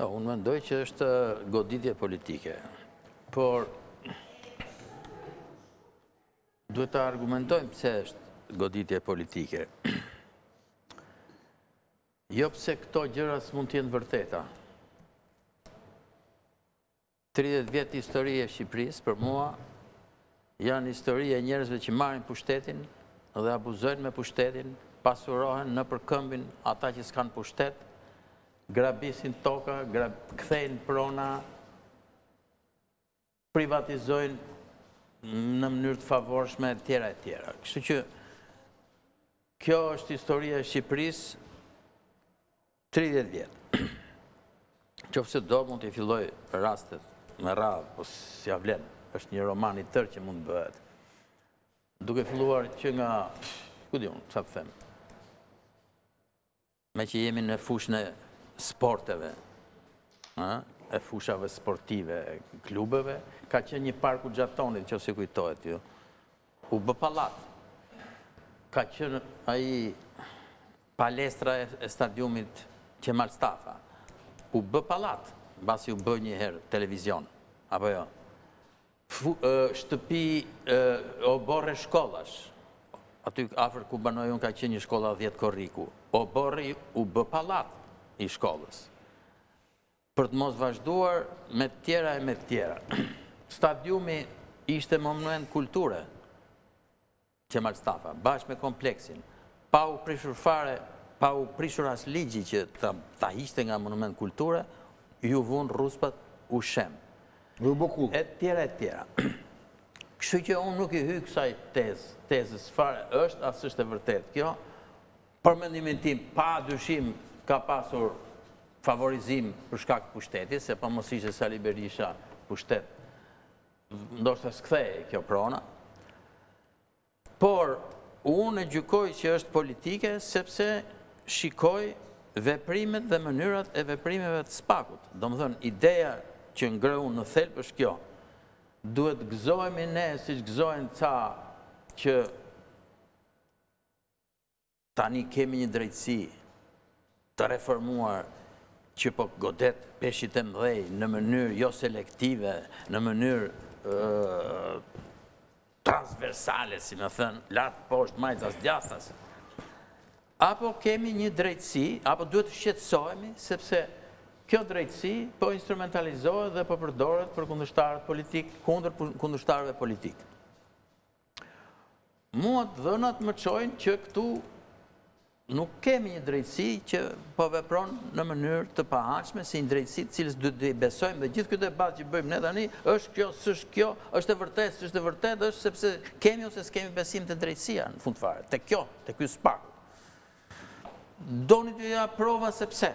Unë mendoj që është goditje politike, por duhet ta argumentojmë pse është goditje politike. Jo pse këto gjëra s'mund të jenë vërteta. Tridhjetë vjet histori e Shqipërisë për mua janë histori e njerëzve që marrin pushtetin dhe abuzojnë me pushtetin, pasurohen nëpërkëmbin ata që s'kanë pushtet, grabisin toka, kthejnë prona, privatizojnë në mënyrë të favorshme e tjera e tjera. Kështu që kjo është historia e Shqipërisë Tridhjetë vjet. Qoftë se do mund t'i filloj rastet me radhë, po s'ia vlen. Është një roman i tërë që mund të bëhet. Duke filluar që nga, ku di unë, çfarë të them. Meqë jemi në fushën e sporteve, e fushave sportive, klubeve, ka qenë një parku Xhaton, qoftë se ju kujtohet. U bë pallat. Ka qenë ai palestra e stadiumit Qemal Stafa. U bë pallat, mbasi u bë një herë televizion, apo jo? Shtëpi oborre shkollash. Aty afër ku banoj unë ka qenë një shkolla dhjetë korriku. Oborri u bë pallat i shkollës. Për të mos vazhduar me të tjera e me të tjera. Stadiumi ishte monument kulture, Qemal Stafa, bashkë me kompleksin, pa u prishur fare, pa u prishur as ligji që ta hiqte nga monument kulture, iu vunë ruspat, u shemb. Dhe u bë kullë. E tjera e tjera. Kështu që unë nuk i hyj kësaj tezë, tezës fare është a s'është e vërtetë kjo, Për mendimin tim, pa dyshim ka pasur favorizim për shkak pushteti, se po mos ishte Sali Berisha pushtet, ndoshta s'kthehej kjo prona. Por, unë e gjykoj që është politike, sepse shikoj veprimet dhe mënyrat e veprimeve të SPAK-ut. Domethënë, ideja që ngre unë në thelb është kjo. Duhet gëzohemi ne, siç gëzohen ca që Tani kemi një drejtësi të reformuar që po godet peshqit e mëdhenj në mënyrë jo selektive, në mënyrë transversale, si me thënë, lart, poshtë, majtas, djathas. Apo kemi një drejtësi, apo duhet të shqetësohemi, sepse kjo drejtësi po instrumentalizohet dhe po përdoret për kundërshtarët politikë, kundër kundërshtarëve politikë. Mua të dhënat më çojnë që këtu nuk kemi një drejtësi që po vepron në mënyrë të paanshme si një drejtësi të cilës duhet t'i besojmë dhe gjithë ky debat që bëjmë ne tani është kjo, s'është kjo, është e vërtetë, s'është e vërtetë, është sepse kemi ose s'kemi besim te drejtësia në fund fare, te kjo, te ky SPAK-u. Doni të, ja prova sepse.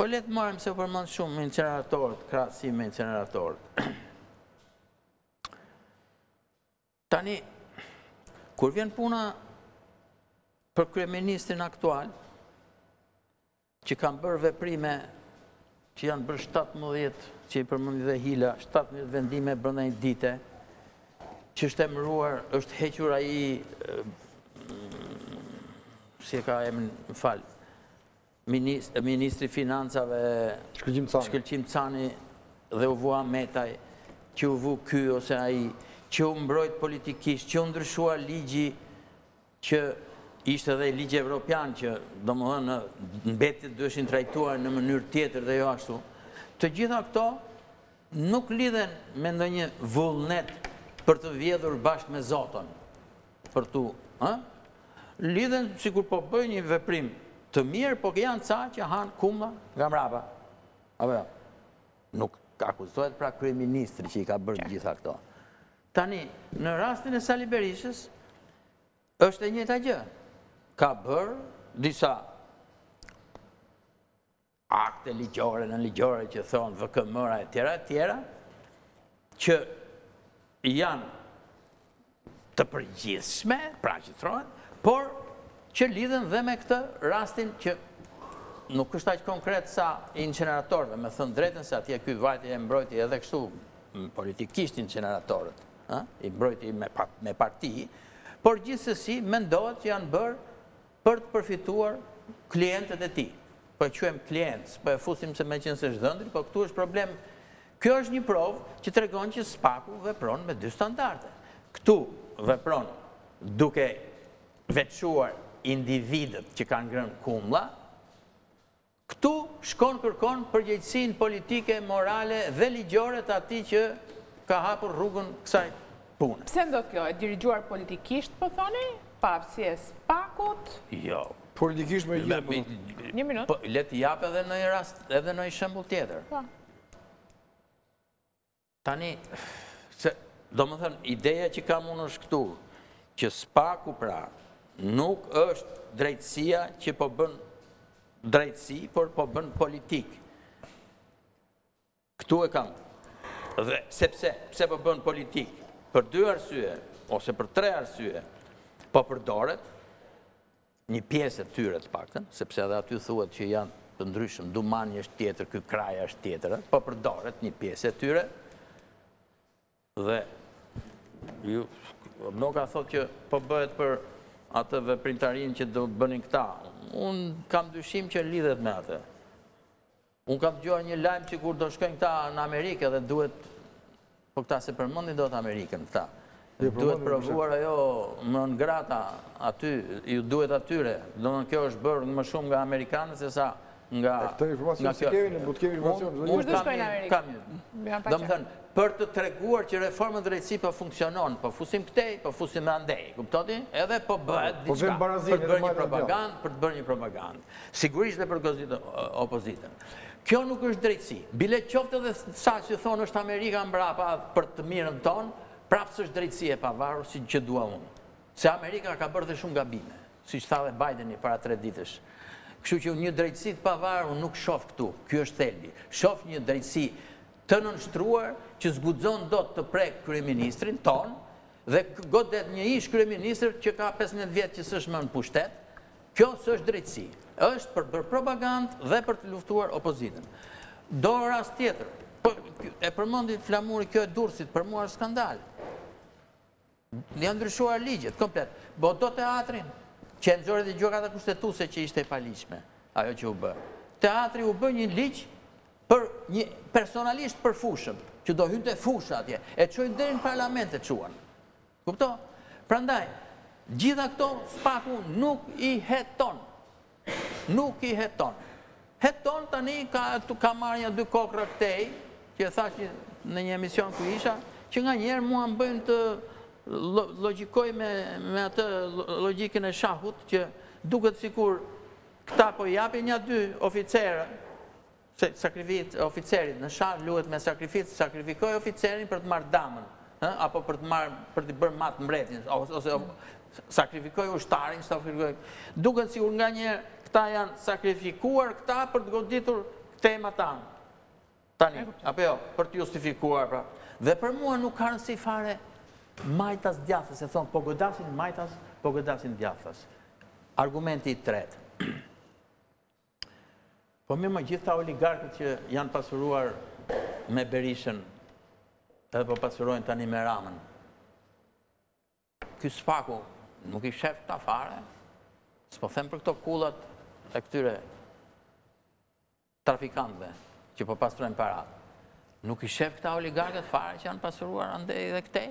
Po le të marrim se u përmend shumë inceneratorët, krahasimi me inceneratorët. Tani, kur vjen puna për kryeministrin aktual, që kanë bërë veprime që janë bërë 17, që i përmendi dhe Hila, 17 vendime brenda një dite, që është emruar, është hequr ai, si e ka emrin, më fal, Ministri i Financave Shkëlqim Cani dhe u vua Metaj, që u vu ky ose ai, që u mbrojt politikisht, që u ndryshua ligji që ishte dhe ligj evropian që domethënë mbetjet duheshin trajtuar në mënyrë tjetër dhe jo ashtu. Të gjitha këto nuk lidhen me ndonjë vullnet për të vjedhur bashkë me Zoton. për t'u, ë lidhen sikur po bëjnë një veprim të mirë, por që janë ca që hanë kumbulla nga mbrapa. Apo jo. Nuk akuzohet pra kryeministri që i ka bërë të gjitha këto. Tani, në rastin e Sali Berishës, është e njëjta gjë. Ka bërë disa akte ligjore, nënligjore që thonë VKM-ra etj etj që janë të përgjithshme, pra që trohen, por që lidhen dhe me këtë rastin që nuk është aq konkret sa i inceneratorëve, me thënë të drejtën se atje ky vajti e mbrojti edhe kështu politikisht inceneratorët, i mbrojti me parti, por gjithsesi mendohet që janë bërë Për të përfituar klientët e tij. Po e quajmë klient, s'po e fusim se meqenëse është dhëndri, po këtu është problem. Kjo është një provë që tregon që SPAK-u vepron me dy standarde. Këtu vepron duke veçuar individët që kanë ngrënë kumbulla, Këtu shkon kërkon përgjegjësinë politike, morale dhe ligjore të atij që ka hapur rrugën kësaj pune. Pse ndodh kjo? E dirigjuar politikisht po thoni? Pavarësi e SPAK-ut? Jo. Politikisht me gjithë po thotë. Një minutë. Po le të jap edhe ndonjë rast edhe ndonjë shembull tjetër. Po. Tani, se, domethënë, ideja që kam unë është këtu, që SPAK-u pra, nuk është drejtësia që po bën drejtësi, por po bën politikë. Këtu e kam. Dhe, sepse, pse po bën politikë? Për dy arsye, ose për tre arsye, po përdoret, Një pjesë e tyre të paktën, sepse edhe aty thuhet që janë të ndryshëm, Dumani është tjetër, ky Kraja është tjetër ë, po përdoret një pjesë e tyre dhe Noka thotë që po bëhet për atë veprimtarinë që do bënin këta. Unë kam dyshim që lidhet me atë. Unë kam dëgjuar një lajm sikur do shkojnë këta në Amerikë edhe duhet po këta s'e përmendin dot Amerikën këta. Jo, duhet provuar ajo me non grata aty, ju duhet atyre. Do në kjo është bërë më shumë nga amerikanët sesa nga... E këtë informacion si kemi, në butë kemi informacion. Unë do shkojnë në Amerikë. Kam një. Domethënë, për të treguar që reforma në drejtësi po funksionon, po fusim këtej, po fusim dhe andej, kuptoti? Edhe po bëhet diçka, për të bërë një propagandë, për të bërë një propagandë. Sigurisht dhe për opozitën. Kjo nuk është drejtësi. Bile qoftë edhe sa që thonë është Amerika mbrapa për të mirën tonë, prapë s'është drejtësi e pavarur siç e dua unë. Se Amerika ka bërë dhe shumë gabime, siç tha dhe Bideni para tre ditësh. Kështu që një drejtësi të pavarur nuk shof këtu, ky është thelbi. Shof një drejtësi të nënshtruar që s'guxon dot të prekë kryeministrin tonë, Dhe godet një ish kryeministër që ka pesëmbëdhjetë vjet që s'është më në pushtet, kjo s'është drejtësi. Është për të bërë propagandë dhe për të luftuar opozitën. Do rast tjetër. Po e përmendi Flamuri kjo e Durrësit, për mua është skandal. Janë ndryshuar ligjet komplet. Po do teatrin që e nxori dhe Gjykata Kushtetuese që ishte e paligjshme ajo që u bë. Teatri, u bë një ligj Për një personalisht për Fushën, që do hynte Fusha atje, e çojnë deri në parlament e çuan. Kupto? Prandaj, gjitha këto SPAK-u nuk i heton. Nuk i heton. Heton tani ka, ka marrë nja dy kokrra këtej, që e thashë në një emision ku isha, që nganjëherë mua më bëjnë të logjikoj me, me atë logjikën e shahut, që duket sikur këta po japin nja dy oficerë, Sakrificë e oficerit, në shah luhet me sakrificë, sakrifikoj oficerin për të marrë damën, ë, apo për të marrë, për ta bërë mat mbretin, ose sakrifikoj ushtarin, sakrifikoj. Duket sikur nganjëherë këta janë sakrifikuar këta për të goditur të matanë. Tani, apo jo, për të justifikuar, pra. Dhe për mua nuk ka rëndësi fare majtas djathtas, e thonë, po godasin majtas, po godasin djathtas. Argumenti i tretë. Po mirë me gjithë këta oligarkët që janë pasuruar me Berishën edhe po pasurohen tani me Ramën. Ky spaku nuk i shef këta fare, s'po them për këto kullat e këtyre trafikantëve që po pastrojnë paratë. Nuk i shef këta oligarkët fare që janë pasuruar andej dhe këtej.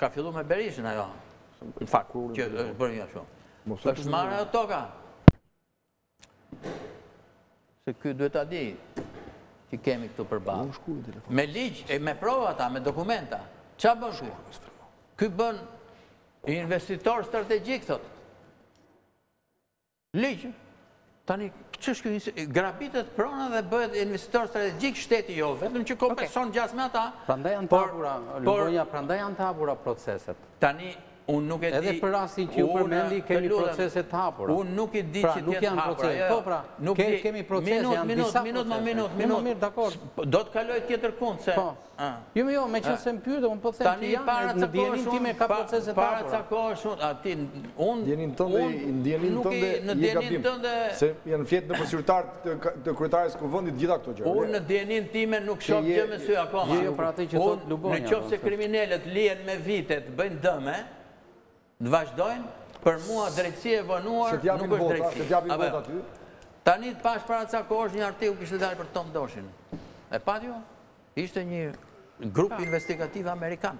Ka fillu me Berishën ajo. Në fakt, që është bërë një ashtu. është marrë ajo toka. Se kjo duhet ta dijë që kemi këtu përballë. Me ligj, me prova, ta, me dokumenta. Ça bën kjo? Kjo bën investitor strategjik, thotë. Ligj. Tani, ç'është ky institut? Grabitet prona dhe bëhet investitor strategjik shteti jo, vetëm që kompenson gjasme ata. Prandaj janë të hapura, Lubonja, prandaj janë të hapura proceset. Tani, unë nuk e di... Edhe për rastin që ju përmendni, kemi procese të hapura. Unë nuk e di që të jenë të hapura. Po, pra, kemi procese, janë disa procese. Minut, minut, minut, minut, minut. Mirë, dakord. Do të kaloj tjetërkund, se... Po. Jo, jo, jo, meqenëse më pyet, unë po të them që janë, në dijeninë time ka procese të hapura. Para ca kohë shumë, aty, unë... Dijeninë tënde, dijeninë tënde, je gabim. Se janë fjetur nëpër sirtar të kryetares Kuvendit gjitha këto gjëra. Unë në dijeninë time nuk shoh gjë me sy akoma. Jo, jo, pra atë që thotë Lubonja. Në qoftë se kriminelët lihen me vite të bëjnë dëme, Të vazhdojnë, për mua drejtësi e vonuar nuk është drejtësi. Tani pashë para ca kohësh një artikull kishte dalë për Tom Doshin. E patë ju? Ishte një grup investigativ amerikan.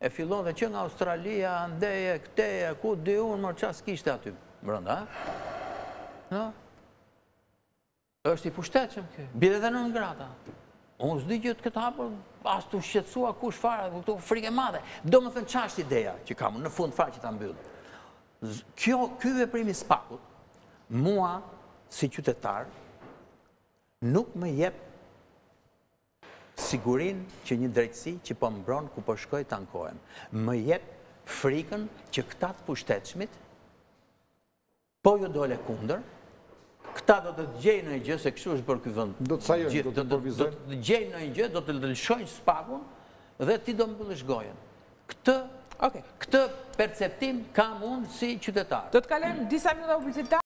E fillonte që nga Australia, andej, këtej, ku di unë, më ça s'kishte aty, brënda. No? Është i pushtetshëm ky. Bile dhe non grata. Unë s'di gjë të ketë hapur, as t'u shqetësua kush fare, këtu frikë e madhe. Domethënë ça është ideja që kam, në fund fare që ta mbyll. Ky, ky veprim i spakut, mua si qytetar, nuk më jep sigurinë që është një drejtësi që po më mbron ku po shkoj të ankohem. Më jep frikën që këta të pushtetshmit, Po iu dole kundër, këta do të të gjejnë ndonjë gjë, se kështu është bërë ky vënd. Do të sajojnë, do të improvizojnë. Do të gjejnë ndonjë gjë, do të të lëshojnë spakun, dhe ti do mbyllësh gojën. Këtë, këtë perceptim kam unë si qytetar. Do të kalojmë disa minuta publicitare.